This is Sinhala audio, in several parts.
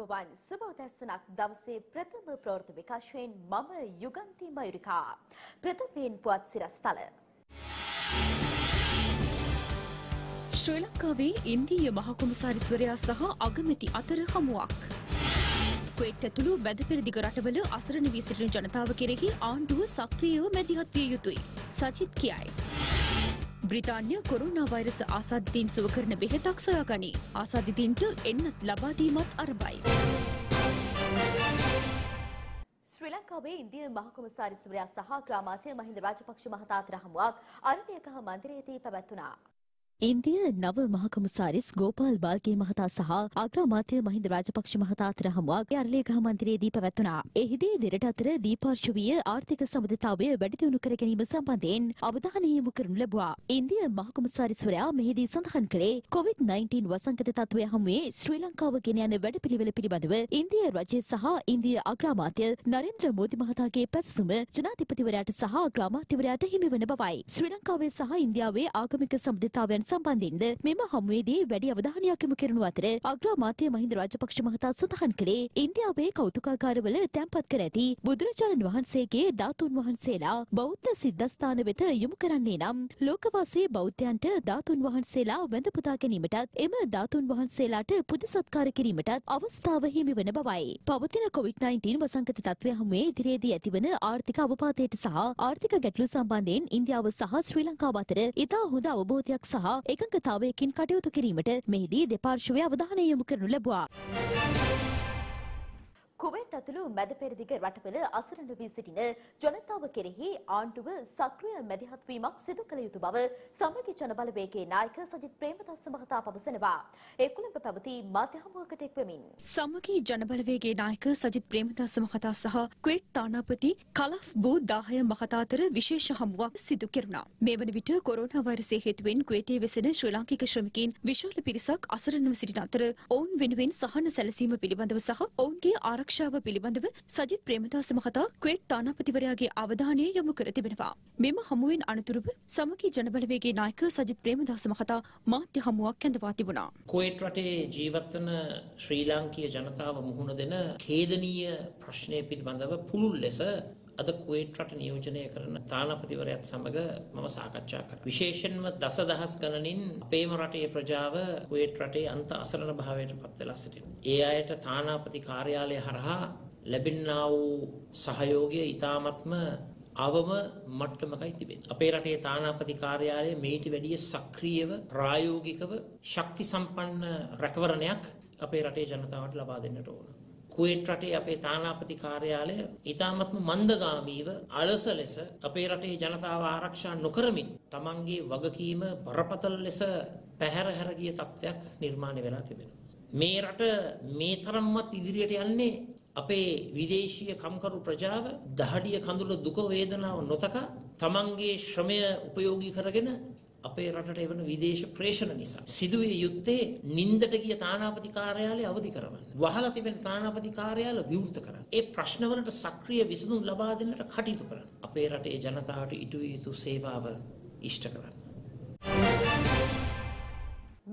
ආයිබෝවන් සුබෝදැස්සනක් දවසේ ප්‍රථම ප්‍රවෘත්ති විකාශයෙන් මම යුගන්ති මයුරිකා. ප්‍රථමයෙන් පුවත් සිරස්තල. ශ්‍රී ලංකාවේ ඉන්දීය මහකොමසාරිස්වරයා සහ අගමැති අතර හමුවක්. කුවේට් ඇතුළු මැදපෙරදිග රටවල අසරණ වී සිටින ජනතාව කෙරෙහි ආණ්ඩුව සක්‍රියව මැදිහත් විය යුතුයි. සජිත් කියයි. බ්‍රිතාන්‍ය කොරුණා වෛරස ආසාදිතීන් සුව කරන බෙහෙතක් සොයාගනී. ආසාදිතීන්ට එන්නත් ලබා දීමත් අරබයි. ශ්‍රී ලංකාවේ ඉන්දිය මහකොමසාරිස්වරයා සහ ග්‍රාමාත්‍ය මහින්ද රාජපක්ෂ මහතා අතර හමුවක් අරණියකහ මන්දිරයේදී පැවැත්වුණා. ඉන්දිය නව මහකමසාරිස් ගෝපාල් බාල්ගේ මහතා සහ අග්‍රාමාත්‍ය මහින්ද රාජපක්ෂ මහතා අතර හමුවක් අරලියගහ මන්දිරයේදී පැවැත්වුණා. එහිදී දෙරට අතර දීපාර්ශවීය ආර්ථික සමගතාවය වැඩි දියුණු කර ගැනීම සම්බන්ධයෙන් අවධානය යොමු කරනු ලැබුවා. ඉන්දිය මහකමසාරිස්වරයා මෙහිදී සඳහන් කළේ COVID-19 වසංගත තත්ත්වය හමුවේ ශ්‍රී ලංකාව ගෙන යන වැඩපිළිවෙල පිළිබඳව ඉන්දිය රජය සහ ඉන්දිය අග්‍රාමාත්‍ය නරේන්ද්‍ර මෝදි මහතාගේ පැසසුම ජනාධිපතිවරයාට සහ අග්‍රාමාත්‍යවරයාට හිමිවන බවයි. ශ්‍රී ලංකාවේ සහ ඉන්දියාවේ ආගමික සම්බන්ධතාවයන් සම්බන්ධයෙන්ද මෙම හමුවේදී වැඩි අවධානයක් යොමු කරනු අතර අග්‍රාමාත්‍ය මහින්ද රාජපක්ෂ මහතා සඳහන් කළේ ඉන්දියාවේ කෞතුකාගාරවල තැන්පත් කර ඇති බුදුරජාණන් වහන්සේගේ ධාතුන් වහන්සේලා බෞද්ධ සිද්ධස්ථාන වෙත යොමු කරන්නේ නම් ලෝකවාසී බෞද්ධයන්ට ධාතුන් වහන්සේලා වැඳ පුදා ගැනීමටත් එම ධාතුන් වහන්සේලාට පුද සත්කාර කිරීමටත් අවස්ථාව හිමිවන බවයි. පවතින COVID-19 වසංගත තත්ත්වය හමුවේ ඉදිරියේදී ඇතිවන ආර්ථික අවපාතයට සහ ආර්ථික ගැටලු සම්බන්ධයෙන් ඉන්දියාව සහ ශ්‍රී ලංකාව අතර ඉතා හොඳ අවබෝධයක් සහ එකඟතාවයකින් කටයුතු කිරීමට මෙහිදී දෙපාර්ශවය අවධානය යොමු කරනු ලැබුවා. කුවේට් ඇතුළු මැද පෙරදිග රටවල අසරණ වී සිටින ජනතාව කෙරෙහි ආණ්ඩුව සක්‍රිය මැදිහත් වීමක් සිදු කළ යුතු බව සමගි ජන බලවේගයේ නායක සජිත් ප්‍රේමදාස මහතා පවසනවා. ඒ කොළඹ පැවති මාධ්‍ය හමුවකට එක්වමින්. සමගි ජනබලවේගේ නායක සජිත් ප්‍රේමදාස මහතා සහ ක්වේට් තානාපති කලෆ් බෝ දාහය මහතා අතර විශේෂ හමුවක් සිදු කෙරුණා. මේ වන විට කොරෝනා වෛරසය හේතුවෙන් ක්වේටයේ වෙසෙන ශ්‍රී ලාංකික ශ්‍රමිකයින් විශාල පිරිසක් අසරණව සිටින අතර ඔවුන් වෙනුවෙන් සහන සැලසීම පිළිබඳව සහ ඔවුන්ගේ ආරක්ෂ ආරක්ෂාව පිළිබඳව සජිත් ප්‍රේමදාස මහතා ක්වේට් තානාපතිවරයාගේ අවධානය යොමු කර තිබෙනවා. මෙම හමුවෙන් අනතුරුව සමගි ජනබලවේගේ නායක සජිත් ප්‍රේමදාස මහතා මාධ්‍ය හමුවක් ඇඳවා තිබුණා. කුවේට් රටේ ජීවත් වන ශ්‍රී ලාංකීය ජනතාව මුහුණ දෙන ඛේදනීය ප්‍රශ්නය පිළිබඳව පුළුල් ලෙස අද කුවේට් රට නියෝජනය කරන තානාපතිවරයාත් සමග මම සාකච්ඡා කරා. විශේෂයෙන්ම දසදහස් ගණනින් අපේම රටේ ප්‍රජාව කුවේට් රටේ අන්ත අසරණ භාවයට පත් වෙලා සිටිනවා. ඒ අයට තානාපති කාර්යාලය හරහා ලැබෙන්නා වූ සහයෝගය ඊ타මත්ම අවම මට්ටමකයි තිබෙන්නේ. අපේ රටේ තානාපති කාර්යාලය මේට වැඩිය සක්‍රියව ප්‍රායෝගිකව ශක්ති සම්පන්න රැකවරණයක් අපේ රටේ ජනතාවට ලබා දෙන්නට ඕන. කුවේට් රටේ අපේ තානාපති කාර්යාලය ඉතාමත්ම මන්දගාමීව අලස ලෙස අපේ රටේ ජනතාව ආරක්ෂා නොකරමින් තමන්ගේ වගකීම බරපතල ලෙස පැහැර හැර ගිය තත්ත්වයක් නිර්මාණය වෙලා තිබෙනවා. මේ රට මේ තරම්වත් ඉදිරියට යන්නේ අපේ විදේශීය කම්කරු ප්‍රජාව දහඩිය කඳුල දුක වේදනාව නොතකා තමන්ගේ ශ්‍රමය උපයෝගී කරගෙන අපේ රටට එවන විදේශ ප්‍රේෂණ නිසා. සිදුවේ යුත්තේ නින්දට ගිය තානාපති කාර්යාලය අවධි කරවන්න. වහලා තිබෙන තානාපති කාර්යාල විවෘත කරන්න. ඒ ප්‍රශ්නවලට සක්‍රිය විසඳුම් ලබා දෙන්නට කටයුතු කරන්න. අපේ රටේ ජනතාවට ඉටු යුතු සේවාව ඉෂ්ට කරන්න.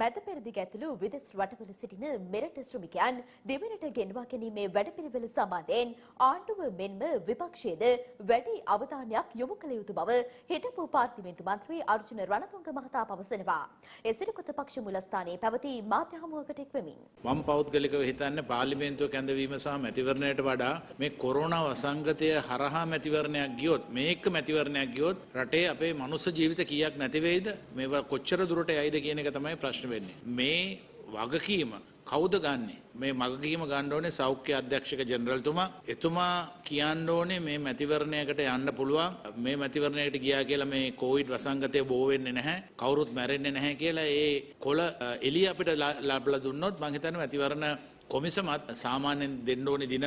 මැද පෙරදිග ඇතුළු විදෙස් රටවල සිටින මෙරට ශ්‍රමිකයන් දෙවනට ගෙන්වා ගැනීමේ වැඩපිළිවෙල සම්බන්ධයෙන් ආණ්ඩුව මෙන්ම විපක්ෂයේද වැඩි අවධානයක් යොමු කළ යුතු බව හිටපු පාර්ලිමේන්තු මන්ත්‍රී අර්ජුන රණතුංග මහතා පවසනවා. ඒ සිරිකොත පක්ෂ මුලස්ථානයේ පැවති මාධ්‍ය හමුවකට එක්වෙමින්. මම පෞද්ගලිකව හිතන්නේ පාර්ලිමේන්තුව කැඳවීම සහ මැතිවරණයට වඩා මේ කොරෝනා වසංගතය හරහා මැතිවරණයක් ගියොත් මේක මැතිවරණයක් ගියොත් රටේ අපේ මනුස්ස ජීවිත කීයක් නැති වෙයිද මේවා කොච්චර දුරට යයිද කියන එක තමයි ප්‍රශ්න වෙන්නේ. මේ වගකීම කවුද ගන්නේ? මේ මගකීම ගන්න ඕනේ සෞඛ්‍ය අධ්‍යක්ෂක ජෙනරල්තුමා. එතුමා කියන්න ඕනේ මේ මැතිවරණයකට යන්න පුළුවන්. මේ මැතිවරණයකට ගියා කියලා මේ කෝවිඩ් වසංගතය බෝ වෙන්නේ නැහැ. කවුරුත් මැරෙන්නේ නැහැ කියලා ඒ කොළ එළිය අපිට ලබලා දුන්නොත් මං හිතන්නේ මැතිවරණ කොමිසමත් සාමාන්‍යයෙන් දෙන්න ඕනේ දින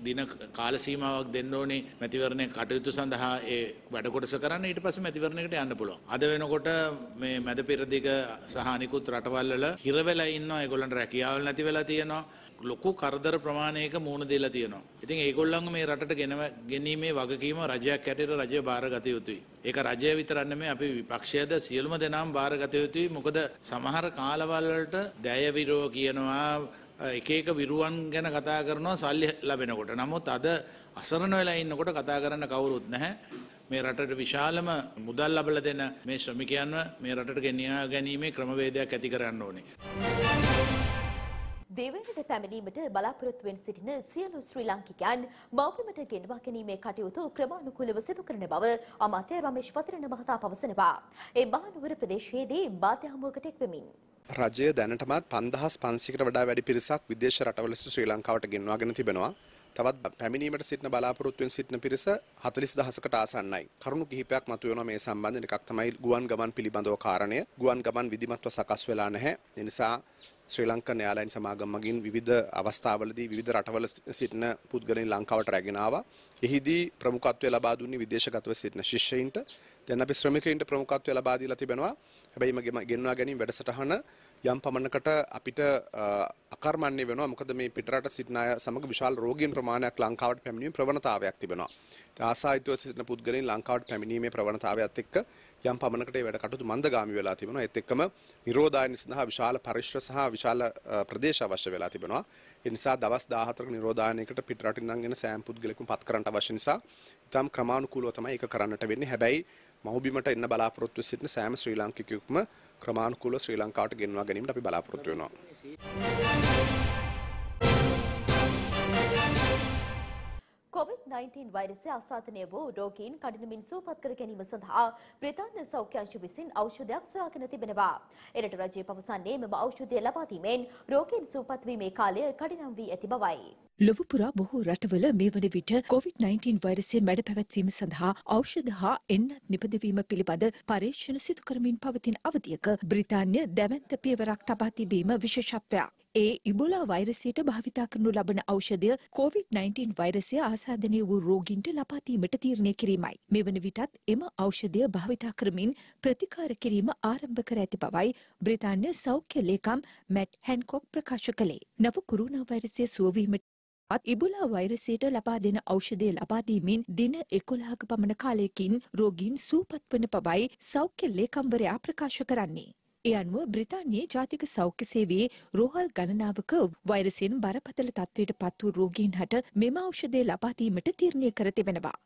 දින කාල සීමාවක් දෙන්න ඕනේ මැතිවරණය කටයුතු සඳහා ඒ වැඩ කොටස කරන්න ඊට පස්සේ මැතිවරණයකට යන්න පුළුවන්. අද වෙනකොට මේ මැද පෙරදිග සහ අනිකුත් රටවල් වල හිර වෙලා ඉන්නවා ඒගොල්ලන්ට රැකියාවල් නැති වෙලා තියෙනවා. ලොකු කරදර ප්‍රමාණයක මුහුණ දීලා තියෙනවා. ඉතින් ඒගොල්ලන්ව මේ රටට ගෙනව ගැනීමේ වගකීම රජයක් හැටියට රජය බාරගත යුතුයි. ඒක රජය විතරක් නෙමෙයි අපි විපක්ෂයද සියලුම දෙනාම බාරගත යුතුයි. මොකද සමහර කාලවල වලට දැය විරෝ කියනවා එක එක විරුවන් ගැන කතා කරනවා සල්ලි ලබෙනකොට. නමුත් අද අසරණ වෙලා ඉන්නකොට කතා කරන්න කවුරුත් නැහැ. මේ රටට විශාලම මුදල් ලබල දෙන මේ ශ්‍රමිකයන්ව මේ රටට ගෙනියා ගැනීමේ ක්‍රමවේදයක් ඇති කරන්න ඕනේ. දෙවැනිට පැමිණීමට බලාපොරොත්තුවෙන් සිටින සියලු ශ්‍රී ලාංකිකයන් මව්බිමට ගෙන්වා ගැනීමේ කටයුතු ක්‍රමානුකූලව සිදු කරන බව අමාත්‍ය රමේෂ් පතිරණ මහතා පවසනවා. ඒ මහනුවර ප්‍රදේශයේදී මාධ්‍ය හමුවකට එක්වෙමින්. රජය දැනටමත් පන්දහස් පන්සිකට වඩා වැඩි පිරිසක් විදේශ රටවල සිට ශ්‍රී ලංකාවට ගෙන්වාගෙන තිබෙනවා. තවත් පැමිණීමට සිටින බලාපොරොත්තුවෙන් සිටින පිරිස 40000කට ආසන්නයි. කරුණු කිහිපයක් මතුවෙනවා මේ සම්බන්ධයෙන් එකක් තමයි ගුවන් ගමන් පිළිබඳව කාරණය. ගුවන් ගමන් විධිමත්ව සකස් වෙලා නැහැ. ඒ නිසා ශ්‍රී ලංකන් එයාලයින් සමාගම් මගින් විවිධ අවස්ථාවලදී විවිධ රටවල සිටින පුද්ගලයන් ලංකාවට රැගෙන ආවා. එහිදී ප්‍රමුඛත්වය ලබා දුන්නේ විදේශගතව සිටින ශිෂ්‍යයින්ට. දැන් අපි ශ්‍රමිකයින්ට ප්‍රමුඛත්වය ලබා දීලා තිබෙනවා. හැබැයි මගේ ගෙන්වා ගැනීම වැඩසටහන යම් පමණකට අපිට අකර්මණ්‍ය වෙනවා. මොකද මේ පිටරට සිටින අය සමග විශාල රෝගීන් ප්‍රමාණයක් ලංකාවට පැමිණීමේ ප්‍රවණතාවයක් තිබෙනවා. ආසායිතව සිටින පුද්ගලයන් ලංකාවට පැමිණීමේ ප්‍රවණතාවයත් එක්ක යම් පමණකට ඒ වැඩ කටයුතු මන්දගාමී වෙලා තිබෙනවා. ඒත් එක්කම නිරෝධායන සඳහා විශාල පරිශ්‍ර සහ විශාල ප්‍රදේශ අවශ්‍ය වෙලා තිබෙනවා. ඒ නිසා දවස් 14ක නිරෝධායනයකට පිටරටින් ඉඳන් එන සෑම පුද්ගලෙකුම පත් කරන්න අවශ්‍ය නිසා ඉතාම ක්‍රමානුකූලව තමයි ඒක කරන්නට වෙන්නේ. හැබැයි මව්බිමට එන්න බලාපොරොත්තු සිටින සෑම ශ්‍රී ලාංකිකයෙකුම ක්‍රමානුකූලව ශ්‍රී ලංකාවට ගෙන්වා ගැනීමට අපි බලාපොරොත්තු වෙනවා. COVID-19 වෛරසය අසාධනය වූ රෝගීන් කඩිනමින් සුවපත් කර ගැනීම සඳහා බ්‍රිතාන්‍ය සෞඛ්‍ය අංශ විසින් ඖෂධයක් සොයාගෙන තිබෙනවා. එරට රජය පවසන්නේ මෙම ඖෂධය ලබා දීමෙන් රෝගීන් සුවපත් වීමේ කාලය කඩිනම් වී ඇති බවයි. ලොව පුරා බොහෝ රටවල මේ වන විට COVID-19 වෛරසය මැඩ පැවැත්වීම සඳහා ඖෂධ හා එන්නත් නිපදවීම පිළිබඳ පරීක්ෂණ සිදු කරමින් පවතින අවධියක බ්‍රිතාන්‍ය දැවැන්ත පියවරක් තබා තිබීම විශේෂත්වයක්. ඒ ඉබොලා වෛරසයට භාවිතා කරනු ලබන ඖෂධය COVID-19 වෛරසය ආසාදනය වූ රෝගීන්ට ලබාදීමට තීරණය කිරීමයි. මෙවන විටත් එම ඖෂධය භාවිතා කරමින් ප්‍රතිකාර කිරීම ආරම්භ කර ඇති බවයි බ්‍රිතාන්‍ය සෞඛ්‍ය ලේකම් මැට් හැන්කොක් ප්‍රකාශ කළේ. නව කුරුණා වෛරසය සුවවීමට ඉබුලා වෛරසයට ලබා දෙන ඖෂධය ලබා දීමෙන් දින 11ක පමණ කාලයකින් රෝගීන් සූපත් වන බවයි සෞඛ්‍ය ලේකම්වරයා ප්‍රකාශ කරන්නේ. ඒ අනුව බ්‍රිතාන්‍යයේ ජාතික සෞඛ්‍ය සේවයේ රෝහල් ගණනාවක වෛරසයෙන් බරපතල තත්ත්වයට පත් වූ රෝගීන් හට මෙම ඖෂධය ලබා දීමට තීරණය කර තිබෙනවා.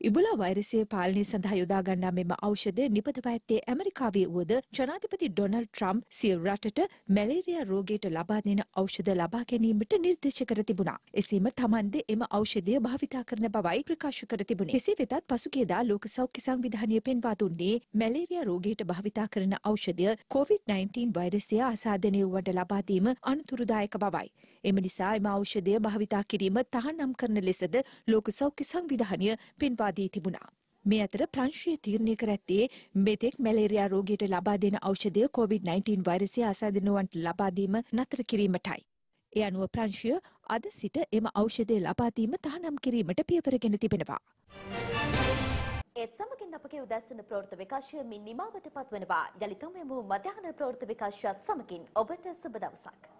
ඉබුලා වෛරසය පාලනය සඳහා යොදා ගන්නා මෙම ඖෂධය නිපදවා ඇත්තේ ඇමරිකාවේ වුවද ජනාධිපති ඩොනල්ඩ් ට්‍රම්ප් සිය රටට මැලේරියා රෝගයට ලබා දෙන ඖෂධ ලබා ගැනීමට නිර්දේශ කර තිබුණා. එසේම තමන්ද එම ඖෂධය භාවිතා කරන බවයි ප්‍රකාශ කර තිබුණේ. කෙසේ වෙතත් පසුගියදා ලෝක සෞඛ්‍ය සංවිධානය පෙන්වා දුන්නේ මැලේරියා රෝගයට භාවිතා කරන ඖෂධය COVID-19 වෛරසය ආසාදනය වුවට ලබා දීම අනතුරුදායක බවයි. එම නිසා එම ඖෂධය භාවිතා කිරීම තහනම් කරන ලෙසද ලෝක සෞඛ්‍ය සංවිධානය පෙන්වා දී තිබුණා. මේ අතර ප්‍රංශය තීරණය කර ඇත්තේ මෙතෙක් මැලේරියා රෝගයට ලබා දෙන ඖෂධය COVID-19 වෛරසය ආසාදනුවන්ට ලබා දීම නතර කිරීමටයි. ඒ අනුව ප්‍රංශය අද සිට එම ඖෂධය ලබා දීම තහනම් කිරීමට පියවරගෙන තිබෙනවා. ඒත් සමගින් අපගේ උදැසන ප්‍රවෘත්ත විකාශය මින් නිමාවට පත්වනවා. යළිතම එමු මධ්‍යහන ප්‍රවෘත්ත විකාශයත් සමගින් ඔබට සුබ දවසක්.